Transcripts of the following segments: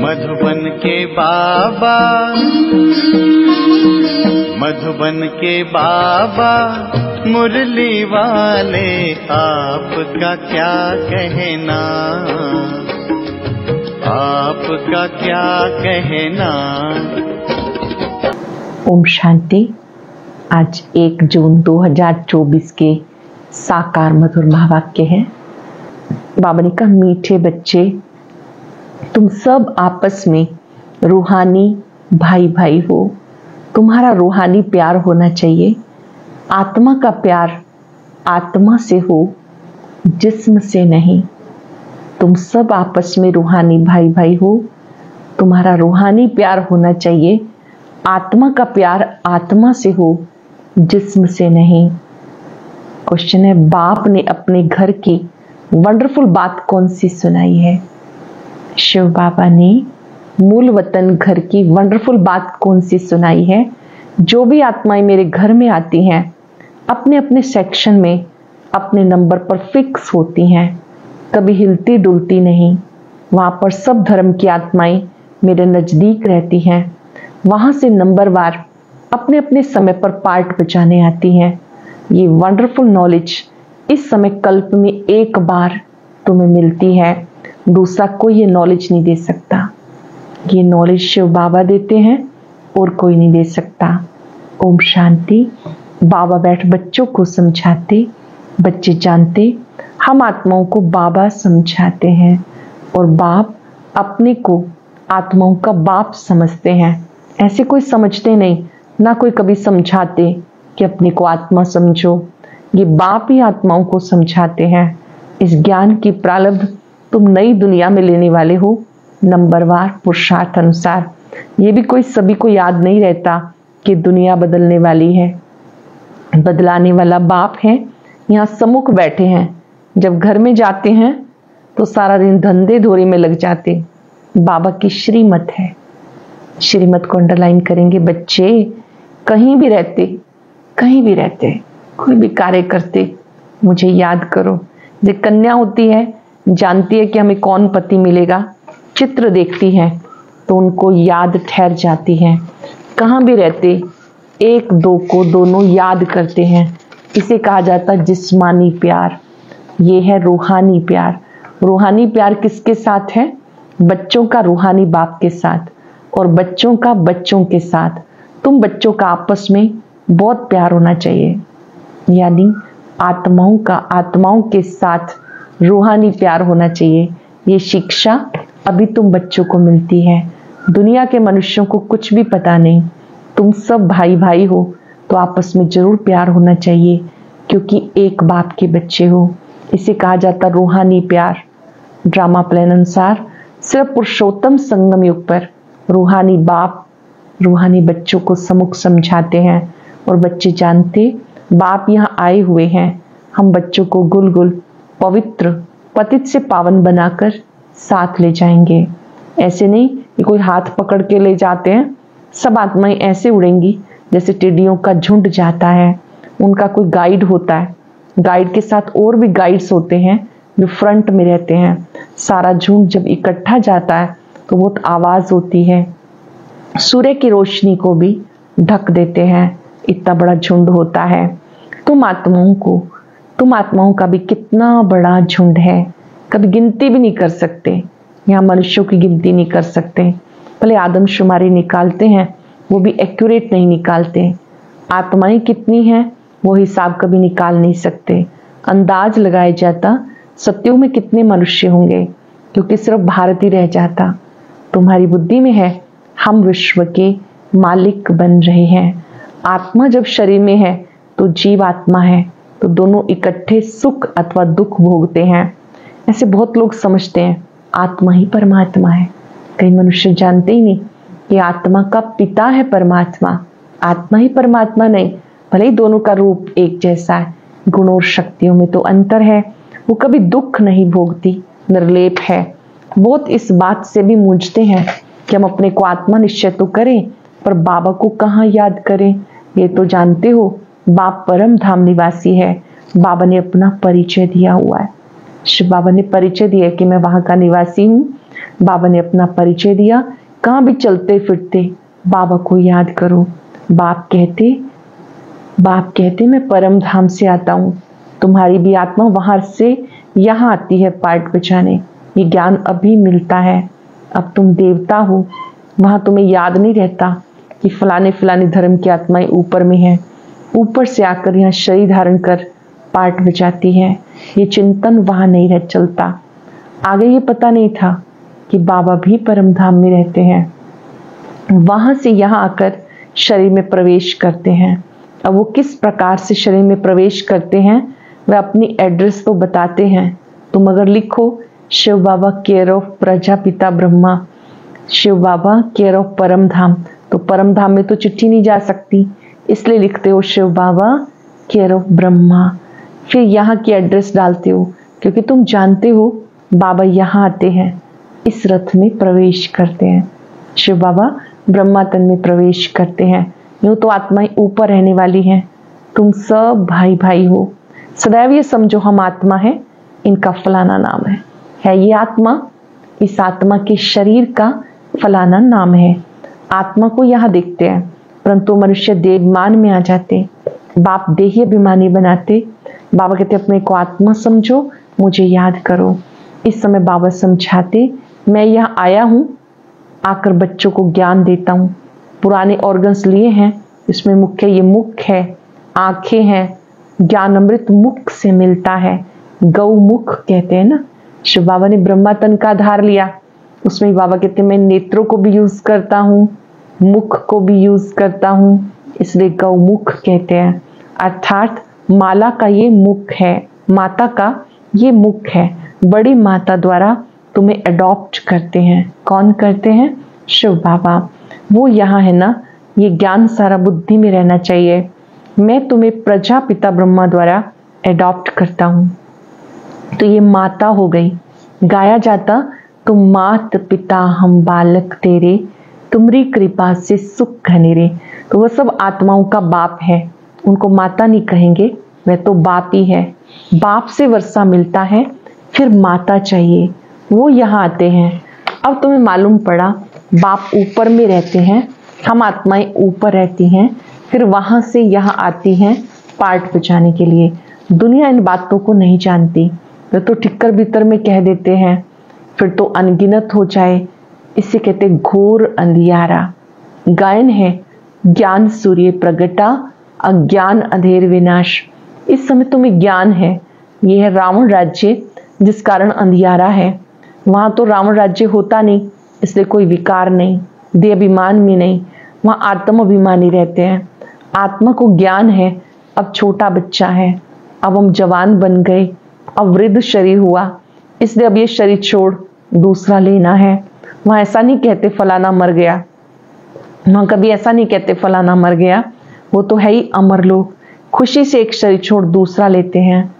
मधुबन के बाबा। मधुबन के बाबा मुरली वाले आपका क्या कहना? आपका क्या कहना? ओम शांति। आज एक जून 2024 के साकार मधुर महावाक्य है। बाबा ने कहा, मीठे बच्चे तुम सब आपस में रूहानी भाई भाई हो। तुम्हारा रूहानी प्यार होना चाहिए। आत्मा का प्यार आत्मा से हो, जिस्म से नहीं। तुम सब आपस में रूहानी भाई भाई हो। तुम्हारा रूहानी प्यार होना चाहिए। आत्मा का प्यार आत्मा से हो, जिस्म से नहीं। क्वेश्चन है, बाप ने अपने घर की वंडरफुल बात कौन सी सुनाई है? शिव बाबा ने मूल वतन घर की वंडरफुल बात कौन सी सुनाई है? जो भी आत्माएँ मेरे घर में आती हैं, अपने अपने सेक्शन में अपने नंबर पर फिक्स होती हैं। कभी हिलती डुलती नहीं। वहाँ पर सब धर्म की आत्माएँ मेरे नज़दीक रहती हैं। वहाँ से नंबर नंबरवार अपने अपने समय पर पार्ट बचाने आती हैं। ये वंडरफुल नॉलेज इस समय कल्प में एक बार तुम्हें मिलती है। दूसरा कोई ये नॉलेज नहीं दे सकता। ये नॉलेज शिव बाबा देते हैं और कोई नहीं दे सकता। ओम शांति। बाबा बैठ बच्चों को समझाते, बच्चे जानते, हम आत्माओं को बाबा समझाते हैं और बाप अपने को आत्माओं का बाप समझते हैं। ऐसे कोई समझते नहीं, ना कोई कभी समझाते कि अपने को आत्मा समझो। ये बाप ही आत्माओं को समझाते हैं। इस ज्ञान की प्रारब्ध तुम नई दुनिया में लेने वाले हो नंबरवार पुरुषार्थ अनुसार। ये भी कोई सभी को याद नहीं रहता कि दुनिया बदलने वाली है, बदलाने वाला बाप है, यहाँ सम्मुख बैठे हैं। जब घर में जाते हैं तो सारा दिन धंधे धोरे में लग जाते। बाबा की श्रीमत है। श्रीमत को अंडरलाइन करेंगे, बच्चे, कहीं भी रहते, कहीं भी रहते, कोई भी कार्य करते, मुझे याद करो। जो कन्या होती है जानती है कि हमें कौन पति मिलेगा। चित्र देखती है तो उनको याद ठहर जाती है। कहाँ भी रहते, एक दो को दोनों याद करते हैं। इसे कहा जाता है जिस्मानी प्यार। ये है रूहानी प्यार। रूहानी प्यार किसके साथ है? बच्चों का रूहानी बाप के साथ और बच्चों का बच्चों के साथ। तुम बच्चों का आपस में बहुत प्यार होना चाहिए। यानी आत्माओं का, आत्माओं के साथ रूहानी प्यार होना चाहिए। ये शिक्षा अभी तुम बच्चों को मिलती है। दुनिया के मनुष्यों को कुछ भी पता नहीं। तुम सब भाई भाई हो तो आपस में ज़रूर प्यार होना चाहिए, क्योंकि एक बाप के बच्चे हो। इसे कहा जाता रूहानी प्यार। ड्रामा प्लान अनुसार, सिर्फ़ पुरुषोत्तम संगम युग पर रूहानी बाप, रूहानी बच्चों को समुख समझाते हैं, और बच्चे जानते, बाप यहाँ आए हुए हैं। हम बच्चों को गुल गुल पवित्र पतित से पावन बनाकर साथ ले जाएँगे। ऐसे नहीं कि कोई हाथ पकड़ के ले जाते हैं, सब आत्माएँ ऐसे उड़ेंगी जैसे टिड्डियों का झुंड जाता है। उनका कोई गाइड होता है। गाइड के साथ और भी गाइड्स होते हैं जो फ्रंट में रहते हैं। सारा झुंड जब इकट्ठा जाता है तो बहुत आवाज़ होती है। सूर्य की रोशनी को भी ढक देते हैं। इतना बड़ा झुंड होता है। तुम आत्माओं को तुम आत्माओं का भी कितना बड़ा झुंड है। कभी गिनती भी नहीं कर सकते। यहाँ मनुष्यों की गिनती नहीं कर सकते। भले आदमशुमारी निकालते हैं, वो भी एक्यूरेट नहीं निकालते। आत्माएँ कितनी हैं, वो हिसाब कभी निकाल नहीं सकते। अंदाज लगाया जाता, सत्यों में कितने मनुष्य होंगे, क्योंकि सिर्फ़ भारत ही रह जाता। तुम्हारी बुद्धि में है, हम विश्व के मालिक बन रहे हैं। आत्मा जब शरीर में है तो जीव आत्मा है। तो दोनों इकट्ठे सुख अथवा दुख भोगते हैं। ऐसे बहुत लोग समझते हैं, आत्मा ही परमात्मा है। कई मनुष्य जानते ही नहीं कि आत्मा का पिता है परमात्मा। आत्मा ही परमात्मा नहीं, भले ही दोनों का रूप एक जैसा है, गुण और शक्तियों में तो अंतर है। वो कभी दुख नहीं भोगती, निर्लेप है। बहुत इस बात से भी मूझते हैं कि हम अपने को आत्मा निश्चय तो करें, पर बाबा को कहाँ याद करें, ये तो जानते हो। बाप परम धाम निवासी है। बाबा ने अपना परिचय दिया हुआ है। शिव बाबा ने परिचय दिया कि मैं वहाँ का निवासी हूँ। बाबा ने अपना परिचय दिया, कहाँ भी चलते फिरते, बाबा को याद करो। बाप कहते बाप कहते, मैं परम धाम से आता हूँ। तुम्हारी भी आत्मा वहाँ से यहाँ आती है पार्ट बचाने ये ज्ञान अभी मिलता है। अब तुम देवता हो। वहाँ तुम्हें याद नहीं रहता कि फलाने फलाने धर्म की आत्माएँ ऊपर में है। ऊपर से आकर यहाँ शरीर धारण कर पाठ बजाती है। ये चिंतन वहाँ नहीं रह चलता। आगे ये पता नहीं था कि बाबा भी परम धाम में रहते हैं। वहाँ से यहाँ आकर शरीर में प्रवेश करते हैं। अब वो किस प्रकार से शरीर में प्रवेश करते हैं, वह अपनी एड्रेस तो बताते हैं। तुम अगर लिखो, Shiv Baba care of Prajapita Brahma, Shiv Baba care of Paramdham तो परम धाम में तो चिट्ठी नहीं जा सकती। इसलिए लिखते हो शिव बाबा केयर ऑफ़ ब्रह्मा। फिर यहाँ की एड्रेस डालते हो, क्योंकि तुम जानते हो, बाबा यहाँ आते हैं। इस रथ में प्रवेश करते हैं। शिव बाबा, ब्रह्मा तन में प्रवेश करते हैं। यूँ तो आत्माएँ ऊपर रहने वाली हैं। तुम सब भाई भाई हो। सदैव ये समझो हम आत्मा है, इनका फलाना नाम है। है ये आत्मा? इस आत्मा के शरीर का फलाना नाम है। आत्मा को यहाँ देखते हैं। परंतु मनुष्य देवमान में आ जाते, बाप देही अभिमानी बनाते। बाबा कहते, अपने को आत्मा समझो, मुझे याद करो। इस समय बाबा समझाते, मैं यहाँ आया हूँ, आकर बच्चों को ज्ञान देता हूँ। पुराने ऑर्गन्स लिए हैं, इसमें मुख्य ये मुख है, आँखें हैं ज्ञान अमृत मुख से मिलता है। गौ मुख कहते हैं ना, शिव बाबा ने ब्रह्मा तन का आधार लिया। उसमें बाबा कहते, मैं नेत्रों को भी यूज़ करता हूँ मुख को भी यूज़ करता हूँ। इसलिए गौमुख कहते हैं। अर्थात माला का ये मुख है। माता का ये मुख है। बड़ी माता द्वारा तुम्हें अडॉप्ट करते हैं। कौन करते हैं? शिव बाबा। वो यहाँ है ना, ये ज्ञान सारा बुद्धि में रहना चाहिए। मैं तुम्हें प्रजापिता ब्रह्मा द्वारा एडॉप्ट करता हूँ। तो ये माता हो गई। गाया जाता, तुम मात पिता, हम बालक तेरे तुम्हारी कृपा से सुख घनेरे तो वह सब आत्माओं का बाप है। उनको माता नहीं कहेंगे, वह तो बाप ही है। बाप से वर्षा मिलता है, फिर माता चाहिए। वो यहाँ आते हैं। अब तुम्हें मालूम पड़ा, बाप ऊपर में रहते हैं, हम आत्माएँ ऊपर रहती हैं, फिर वहाँ से यहाँ आती हैं पार्ट बचाने के लिए। दुनिया इन बातों को नहीं जानती। वे तो ठिक्कर भीतर में कह देते हैं, फिर तो अनगिनत हो जाए। इसे कहते घोर अंधियारा। गायन है, ज्ञान सूर्य प्रगटा, अज्ञान अधेर विनाश। इस समय तुम्हें ज्ञान है। यह है रावण राज्य, जिस कारण अंधियारा है। वहाँ तो रावण राज्य होता नहीं, इसलिए कोई विकार नहीं दे अभिमान में नहीं, वहाँ आत्म अभिमानी रहते हैं। आत्मा को ज्ञान है, अब छोटा बच्चा है। अब हम जवान बन गए, अब वृद्ध शरीर हुआ, इसलिए अब ये शरीर छोड़, दूसरा लेना है। वहाँ ऐसा नहीं कहते फलाना मर गया। वहाँ कभी ऐसा नहीं कहते फलाना मर गया। वो तो है ही अमर लोग। खुशी से एक शरीर छोड़ दूसरा लेते हैं।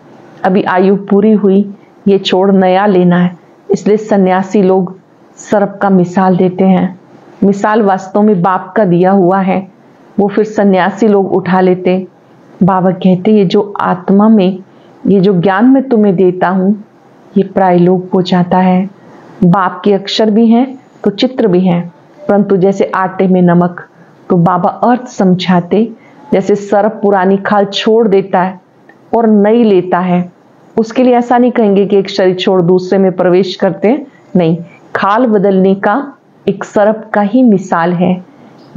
अभी आयु पूरी हुई, ये छोड़ नया लेना है। इसलिए सन्यासी लोग सर्प का मिसाल देते हैं। मिसाल वास्तव में बाप का दिया हुआ है। वो फिर सन्यासी लोग उठा लेते। बाबा कहते, ये जो आत्मा में, ये जो ज्ञान मैं तुम्हें देता हूँ, ये प्राय लोग हो जाता है। बाप के अक्षर भी हैं तो चित्र भी हैं। परंतु जैसे आटे में नमक तो बाबा अर्थ समझाते, जैसे सर्प पुरानी खाल छोड़ देता है और नई लेता है। उसके लिए ऐसा नहीं कहेंगे कि एक शरीर छोड़ दूसरे में प्रवेश करते नहीं, खाल बदलने का एक सर्प का ही मिसाल है।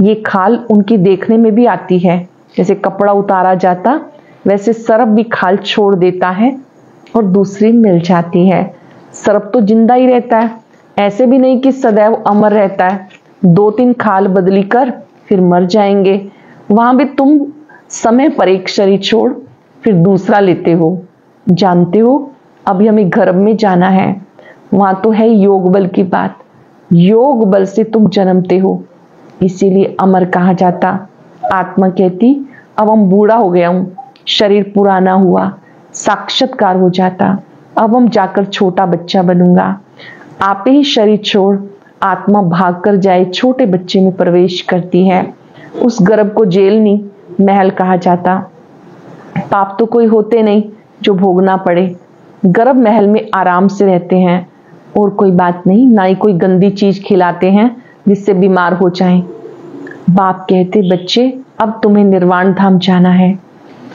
ये खाल उनकी देखने में भी आती है। जैसे कपड़ा उतारा जाता, वैसे सर्प भी खाल छोड़ देता है और दूसरी मिल जाती है। सर्प तो ज़िंदा ही रहता है। ऐसे भी नहीं कि सदैव अमर रहता है। दो तीन खाल बदली कर, फिर मर जाएँगे। वहाँ भी तुम समय पर एक शरीर छोड़, फिर दूसरा लेते हो। जानते हो, अभी हमें गर्भ में जाना है। वहाँ तो है योग बल की बात। योग बल से तुम जन्मते हो। इसीलिए अमर कहा जाता? आत्मा कहती, अब हम बूढ़ा हो गया हूँ। शरीर पुराना हुआ। साक्षात्कार हो जाता। अब हम जाकर छोटा बच्चा बनूँगा। आप ही शरीर छोड़ आत्मा भाग कर जाए, छोटे बच्चे में प्रवेश करती है। उस गर्भ को जेल नहीं महल कहा जाता। पाप तो कोई होते नहीं जो भोगना पड़े। गर्भ महल में आराम से रहते हैं और कोई बात नहीं, ना ही कोई गंदी चीज़ खिलाते हैं जिससे बीमार हो जाए। बाप कहते, बच्चे, अब तुम्हें निर्वाण धाम जाना है।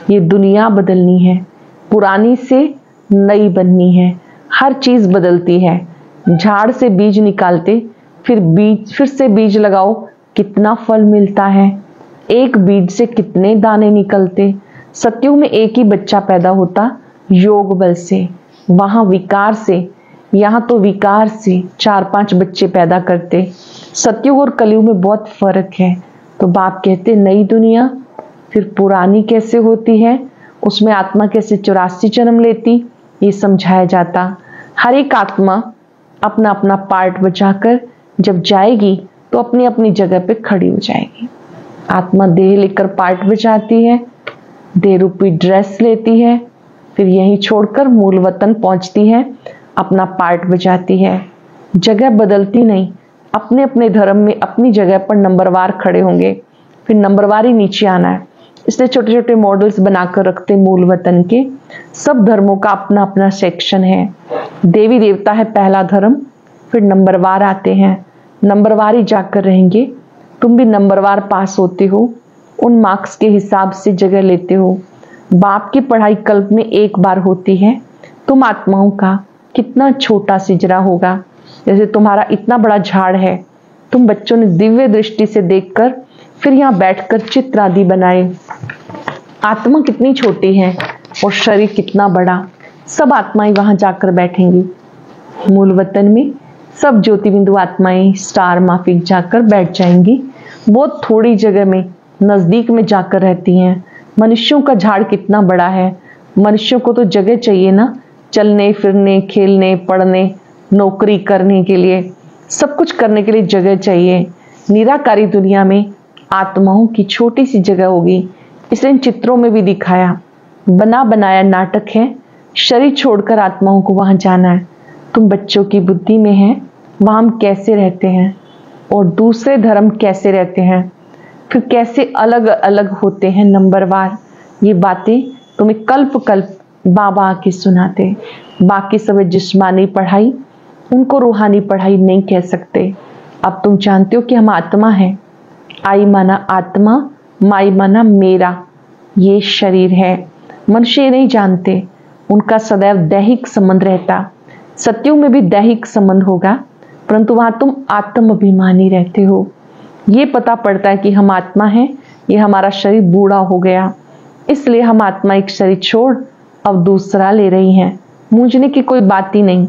ये दुनिया बदलनी है। पुरानी से नई बननी है। हर चीज़ बदलती है। झाड़ से बीज निकालते, फिर बीज, फिर से बीज लगाओ, कितना फल मिलता है। एक बीज से कितने दाने निकलते। सत्युग में एक ही बच्चा पैदा होता, योग बल से। वहाँ विकार से, यहाँ तो विकार से चार पाँच बच्चे पैदा करते। सत्युग और कलयुग में बहुत फ़र्क है। तो बाप कहते, नई दुनिया, फिर पुरानी कैसे होती है? उसमें आत्मा कैसे चौरासी जन्म लेती? ये समझाया जाता। हर एक आत्मा अपना अपना पार्ट बचाकर जब जाएगी तो अपनी अपनी जगह पे खड़ी हो जाएगी। आत्मा देह लेकर पार्ट बचाती है देह रूपी ड्रेस लेती है, फिर यहीं छोड़कर मूल वतन पहुँचती है, अपना पार्ट बजाती है। जगह बदलती नहीं अपने अपने धर्म में अपनी जगह पर नंबरवार खड़े होंगे, फिर नंबरवार ही नीचे आना है। इसलिए छोटे छोटे मॉडल्स बनाकर रखते मूल वतन के। सब धर्मों का अपना अपना सेक्शन है। देवी देवता है पहला धर्म, फिर नंबरवार आते हैं। नंबरवार ही जाकर रहेंगे। तुम भी नंबरवार पास होते हो। उन मार्क्स के हिसाब से जगह लेते हो। बाप की पढ़ाई कल्प में एक बार होती है। तुम आत्माओं का कितना छोटा सिजरा होगा। जैसे तुम्हारा इतना बड़ा झाड़ है। तुम बच्चों ने दिव्य दृष्टि से देखकर फिर यहाँ बैठकर चित्र आदि बनाए। आत्मा कितनी छोटी है और शरीर कितना बड़ा, सब आत्माएँ वहाँ जाकर बैठेंगी। मूल वतन में सब ज्योति बिंदु आत्माएँ स्टार माफिक जाकर बैठ जाएँगी। बहुत थोड़ी जगह में नज़दीक में जाकर रहती हैं। मनुष्यों का झाड़ कितना बड़ा है। मनुष्यों को तो जगह चाहिए ना, चलने, फिरने, खेलने, पढ़ने, नौकरी करने के लिए। सब कुछ करने के लिए जगह चाहिए। निराकारी दुनिया में आत्माओं की छोटी सी जगह होगी। इसलिए इन चित्रों में भी दिखाया, बना बनाया नाटक है। शरीर छोड़कर आत्माओं को वहाँ जाना है। तुम बच्चों की बुद्धि में है, वहाँ हम कैसे रहते हैं? और दूसरे धर्म कैसे रहते हैं? फिर कैसे अलग अलग होते हैं नंबरवार ये बातें तुम्हें कल्प कल्प बाबा आके सुनाते। बाकी सब जिस्मानी पढ़ाई, उनको रूहानी पढ़ाई नहीं कह सकते। अब तुम जानते हो कि हम आत्मा है। आई माना आत्मा माई माना मेरा, ये शरीर है। मनुष्य नहीं जानते, उनका सदैव दैहिक संबंध रहता। सत्युग में भी दैहिक संबंध होगा, परंतु वहाँ तुम आत्म अभिमानी रहते हो। ये पता पड़ता है कि हम आत्मा हैं, ये हमारा शरीर बूढ़ा हो गया। इसलिए हम आत्मा एक शरीर छोड़ अब दूसरा ले रही हैं। मूंझने की कोई बात ही नहीं।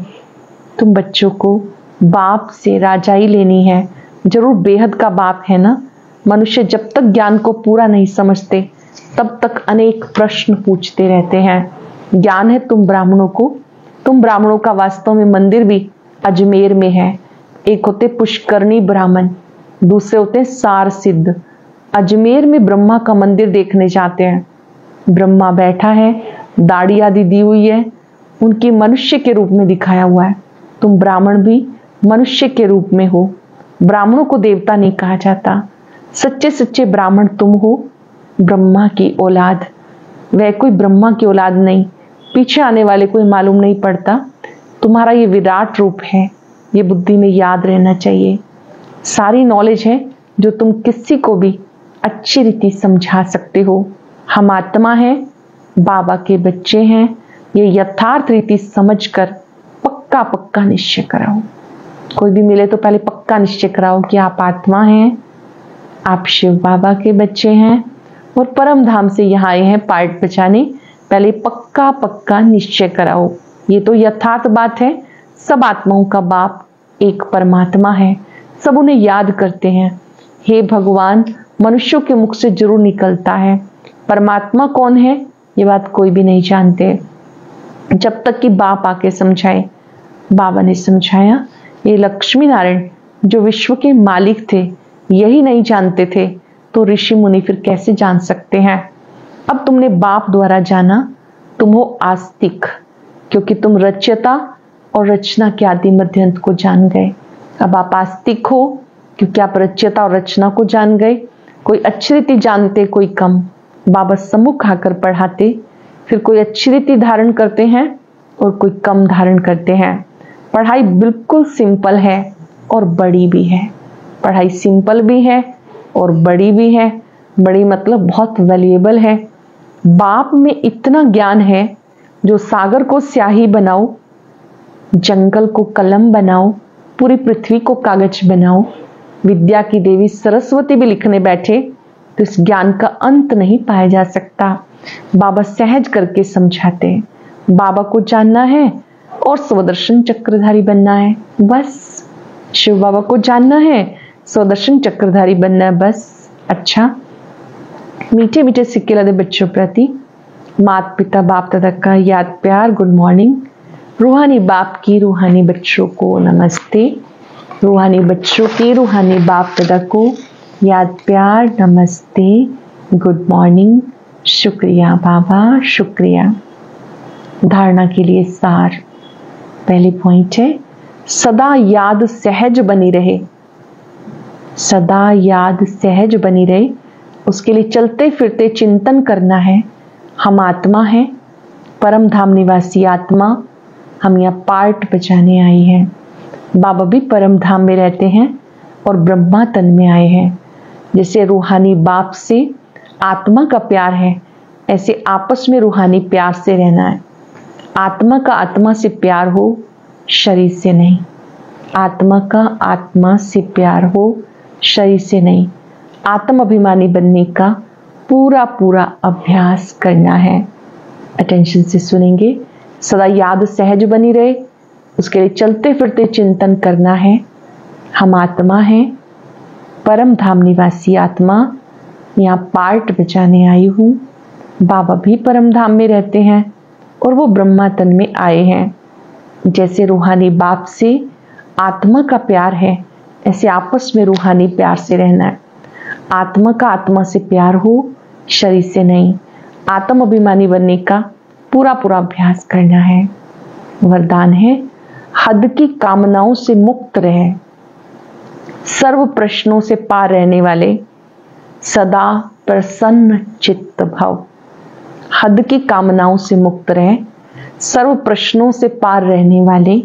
तुम बच्चों को बाप से राजाई लेनी है। ज़रूर बेहद का बाप है ना? मनुष्य जब तक ज्ञान को पूरा नहीं समझते, तब तक अनेक प्रश्न पूछते रहते हैं। ज्ञान है तुम ब्राह्मणों को। तुम ब्राह्मणों का वास्तव में मंदिर भी अजमेर में है। एक होते पुष्करणी ब्राह्मण, दूसरे होते सार सिद्ध। अजमेर में ब्रह्मा का मंदिर देखने जाते हैं। ब्रह्मा बैठा है, दाढ़ी आदि दी हुई है, उनकी मनुष्य के रूप में दिखाया हुआ है। तुम ब्राह्मण भी मनुष्य के रूप में हो। ब्राह्मणों को देवता नहीं कहा जाता। सच्चे सच्चे ब्राह्मण तुम हो, ब्रह्मा की औलाद। वह कोई ब्रह्मा की औलाद नहीं, पीछे आने वाले कोई मालूम नहीं पड़ता। तुम्हारा ये विराट रूप है, ये बुद्धि में याद रहना चाहिए। सारी नॉलेज है, जो तुम किसी को भी अच्छी रीति समझा सकते हो। हम आत्मा है, बाबा के बच्चे हैं, ये यथार्थ रीति समझकर पक्का पक्का निश्चय कराओ कोई भी मिले तो पहले पक्का निश्चय कराओ कि आप आत्मा हैं आप शिव बाबा के बच्चे हैं और परम धाम से यहाँ आए हैं पार्ट बचाने। पहले पक्का पक्का निश्चय कराओ। ये तो यथार्थ बात है। सब आत्माओं का बाप एक परमात्मा है। सब उन्हें याद करते हैं। हे भगवान, मनुष्यों के मुख से ज़रूर निकलता है। परमात्मा कौन है? ये बात कोई भी नहीं जानते। जब तक कि बाप आके समझाए। बाबा ने समझाया, ये लक्ष्मी नारायण जो विश्व के मालिक थे यही नहीं जानते थे तो ऋषि मुनि फिर कैसे जान सकते हैं? अब तुमने बाप द्वारा जाना, तुम हो आस्तिक, क्योंकि तुम रच्यता और रचना के आदि मध्यंत को जान गए। अब आप आस्तिक हो, क्योंकि आप रच्यता और रचना को जान गए। कोई अच्छी रीति जानते, कोई कम। बाबा सम्मुख आकर पढ़ाते, फिर कोई अच्छी रीति धारण करते हैं और कोई कम धारण करते हैं। पढ़ाई बिल्कुल सिंपल है और बड़ी भी है। पढ़ाई सिंपल भी है और बड़ी भी है। बड़ी मतलब बहुत वैल्यूएबल है। बाप में इतना ज्ञान है, जो सागर को स्याही बनाओ, जंगल को कलम बनाओ, पूरी पृथ्वी को कागज़ बनाओ, विद्या की देवी सरस्वती भी लिखने बैठे तो इस ज्ञान का अंत नहीं पाया जा सकता। बाबा सहज करके समझाते बाबा को जानना है और स्वदर्शन चक्रधारी बनना है। बस, शिव बाबा को जानना है स्वदर्शन चक्रधारी बनना है बस अच्छा मीठे मीठे सिक्के लदे बच्चों प्रति मात पिता बाप दादा का याद प्यार गुड मॉर्निंग रूहानी बाप की रूहानी बच्चों को नमस्ते रूहानी बच्चों की रूहानी बाप दादा को याद प्यार नमस्ते गुड मॉर्निंग शुक्रिया बाबा शुक्रिया धारणा के लिए सार पहली पॉइंट है सदा याद सहज बनी रहे सदा याद सहज बनी रहे। उसके लिए चलते फिरते चिंतन करना है। हम आत्मा है, परम धाम निवासी आत्मा। हम यहाँ पार्ट बचाने आई हैं। बाबा भी परम धाम में रहते हैं और ब्रह्मा तन में आए हैं। जैसे रूहानी बाप से आत्मा का प्यार है, ऐसे आपस में रूहानी प्यार से रहना है। आत्मा का आत्मा से प्यार हो, शरीर से नहीं। आत्मा का आत्मा से प्यार हो शरीर से नहीं आत्म अभिमानी बनने का पूरा पूरा अभ्यास करना है। अटेंशन से सुनेंगे, सदा याद सहज बनी रहे, उसके लिए चलते फिरते चिंतन करना है। हम आत्मा हैं, परम धाम निवासी आत्मा, यहाँ पार्ट बचाने आई हूँ। बाबा भी परम धाम में रहते हैं और वो ब्रह्मा तन में आए हैं। जैसे रूहानी बाप से आत्मा का प्यार है ऐसे आपस में रूहानी प्यार से रहना है। आत्मा का आत्मा से प्यार हो, शरीर से नहीं। आत्म अभिमानी बनने का पूरा पूरा अभ्यास करना है। वरदान है, हद की कामनाओं से मुक्त रहे। सर्व प्रश्नों से पार रहने वाले, सदा प्रसन्न चित्त भाव। हद की कामनाओं से मुक्त रहे, सर्व प्रश्नों से पार रहने वाले,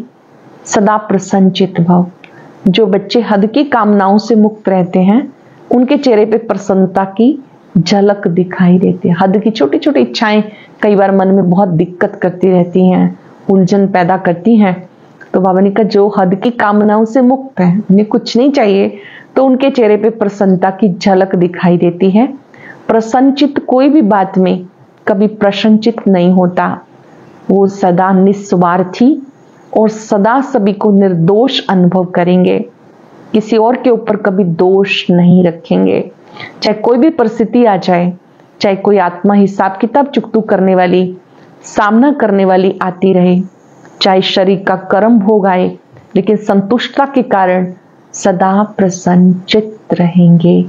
सदा प्रसन्न चित्त भाव। जो बच्चे हद की कामनाओं से मुक्त रहते हैं, उनके चेहरे पे प्रसन्नता की झलक दिखाई देती है। हद की छोटी छोटी इच्छाएँ कई बार मन में बहुत दिक्कत करती रहती हैं, उलझन पैदा करती हैं। तो बाबा ने कहा, जो हद की कामनाओं से मुक्त है, उन्हें कुछ नहीं चाहिए। तो उनके चेहरे पे प्रसन्नता की झलक दिखाई देती है। प्रसन्नचित कोई भी बात में कभी प्रसन्नचित नहीं होता। वो सदा निस्वार्थी और सदा सभी को निर्दोष अनुभव करेंगे। किसी और के ऊपर कभी दोष नहीं रखेंगे। चाहे कोई भी परिस्थिति आ जाए, चाहे कोई आत्मा हिसाब किताब चुकतू करने वाली, सामना करने वाली आती रहे। चाहे शरीर का कर्म भोग आए, लेकिन संतुष्टता के कारण सदा प्रसन्नचित रहेंगे।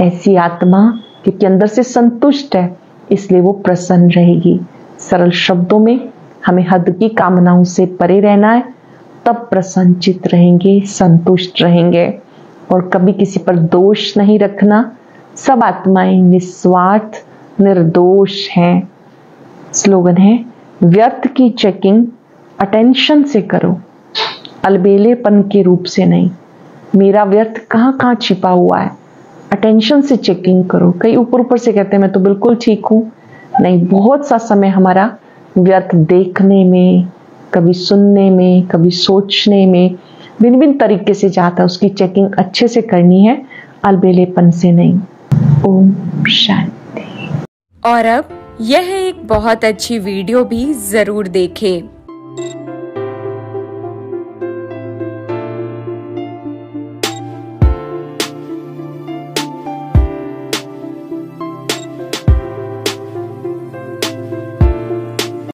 ऐसी आत्मा क्योंकि अंदर से संतुष्ट है, इसलिए वो प्रसन्न रहेगी। सरल शब्दों में हमें हद की कामनाओं से परे रहना है, तब प्रसन्नचित रहेंगे, संतुष्ट रहेंगे। और कभी किसी पर दोष नहीं रखना, सब आत्माएँ निस्वार्थ, निर्दोष हैं। स्लोगन है, व्यर्थ की चेकिंग अटेंशन से करो। अलबेलेपन के रूप से नहीं। मेरा व्यर्थ कहाँ कहाँ छिपा हुआ है? अटेंशन से चेकिंग करो। कई ऊपर ऊपर से कहते हैं, मैं तो बिल्कुल ठीक हूँ। नहीं, बहुत सा समय हमारा व्यर्थ देखने में, कभी सुनने में, कभी सोचने में भिन्न भिन्न तरीके से जाता है, उसकी चेकिंग अच्छे से करनी है, अलबेलेपन से नहीं। ओम शांति। और अब यह एक बहुत अच्छी वीडियो भी ज़रूर देखें।